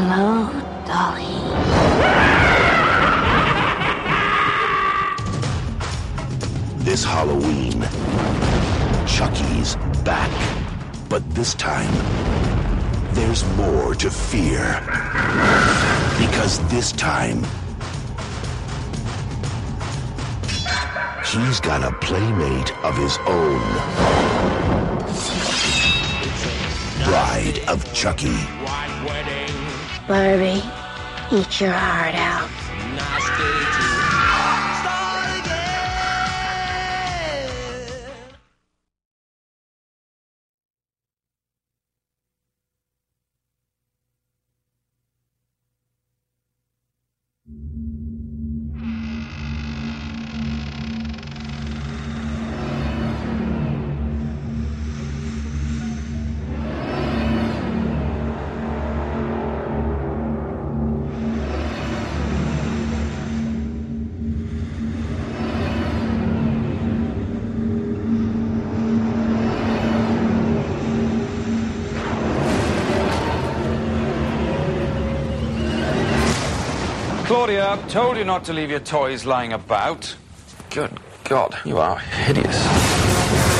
Hello, Dolly. This Halloween, Chucky's back. But this time, there's more to fear. Because this time, he's got a playmate of his own. Bride of Chucky. Barbie, eat your heart out. Claudia, told you not to leave your toys lying about. Good God, you are hideous.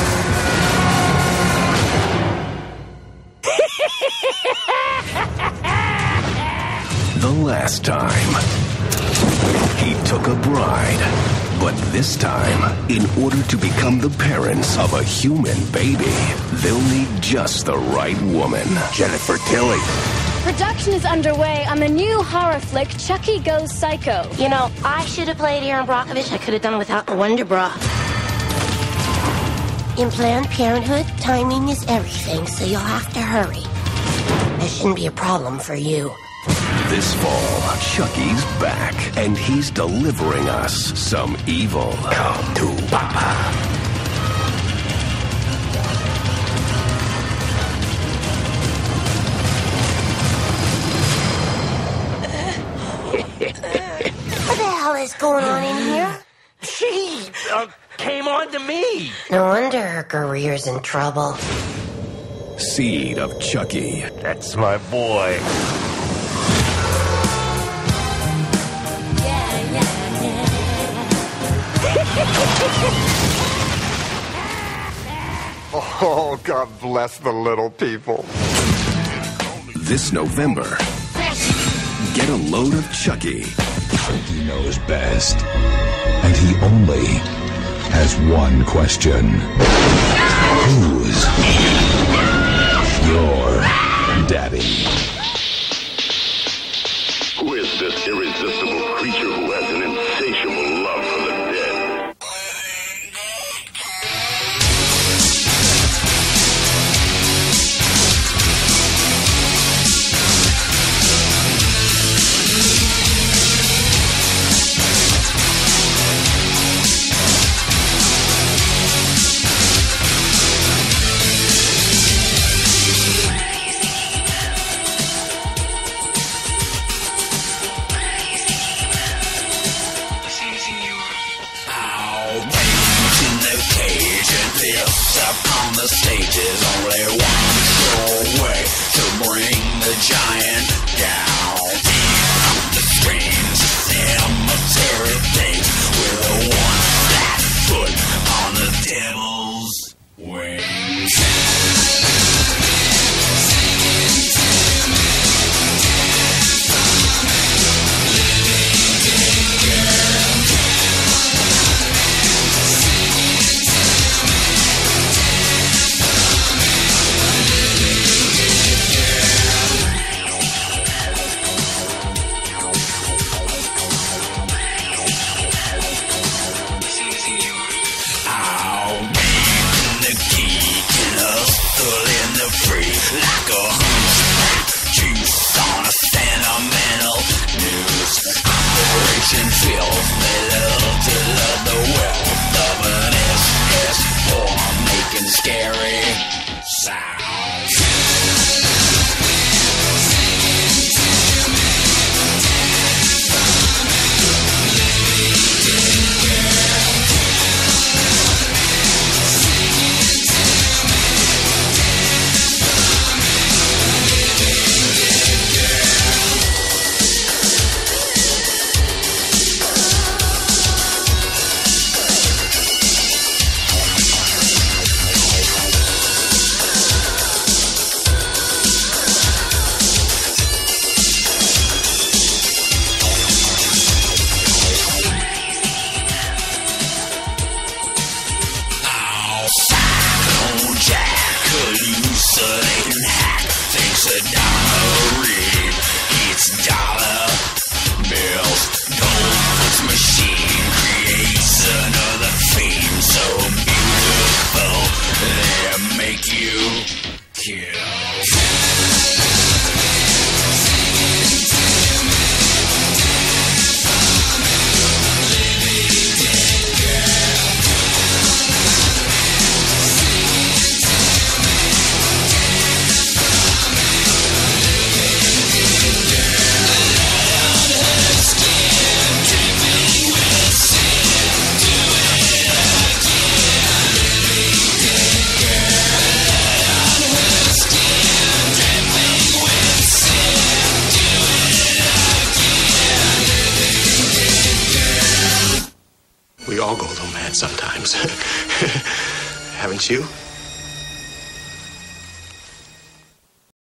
The last time, he took a bride. But this time, in order to become the parents of a human baby, they'll need just the right woman. Jennifer Tilly. Production is underway on the new horror flick Chucky Goes Psycho. You know, I should have played Erin Brockovich. I could have done it without the Wonder Bra. In Planned Parenthood, timing is everything, so you'll have to hurry. That shouldn't be a problem for you. This fall, Chucky's back, and he's delivering us some evil. Come to Papa. Uh, came on to me. No wonder her career's in trouble. Seed of Chucky. That's my boy. Oh, God bless the little people. This November, get a load of Chucky. He knows best. And he only has one question. Who's your daddy? Who is this irresistible creature who has an insatiable love for the the giant down. All go a little mad sometimes. Haven't you?